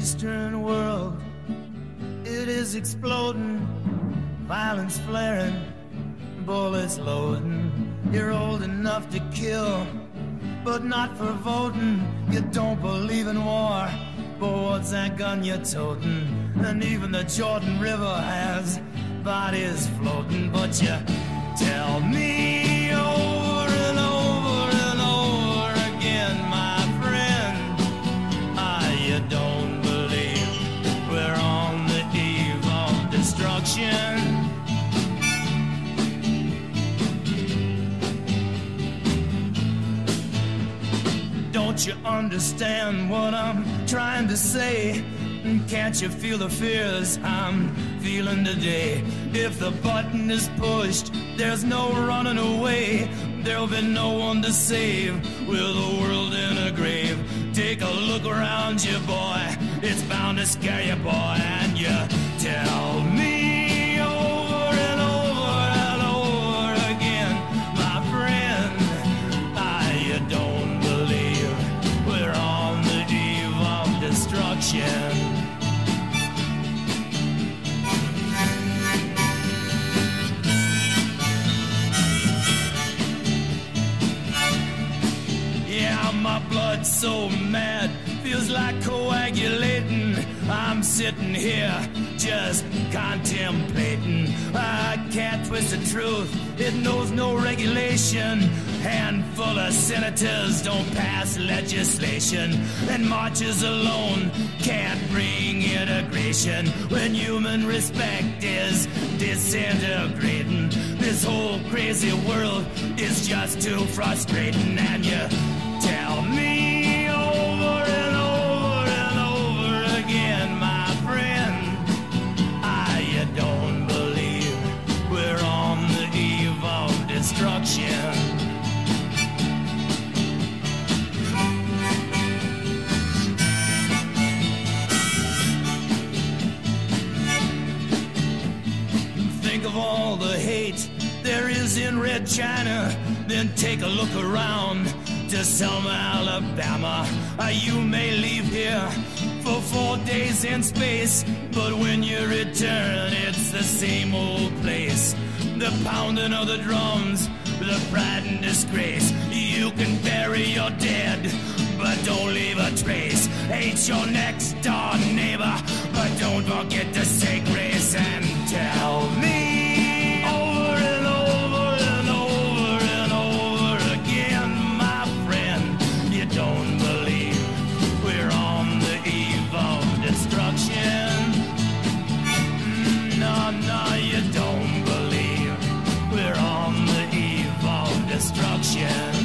eastern world, it is exploding, violence flaring, bullets loading. You're old enough to kill, but not for voting. You don't believe in war, but what's that gun you're toting? And even the Jordan River has bodies floating, but you tell me destruction. Don't you understand what I'm trying to say? Can't you feel the fears I'm feeling today? If the button is pushed, there's no running away. There'll be no one to save with the world in a grave. Take a look around you, boy. It's bound to scare you, boy. And you tell me over and over and over again, my friend, you don't believe we're on the eve of destruction. Yeah, my blood's so mad, feels like coagulating. I'm sitting here just contemplating. I can't twist the truth, it knows no regulation. Handful of senators don't pass legislation, and marches alone can't bring integration when human respect is disintegrating. This whole crazy world is just too frustrating, and you destruction. Think of all the hate there is in Red China. Then take a look around to Selma, Alabama. Uh, you may leave here in space, but when you return, it's the same old place. The pounding of the drums, the pride and disgrace. You can bury your dead, but don't leave a trace. Hate your next door neighbor, but don't forget the say. Yeah.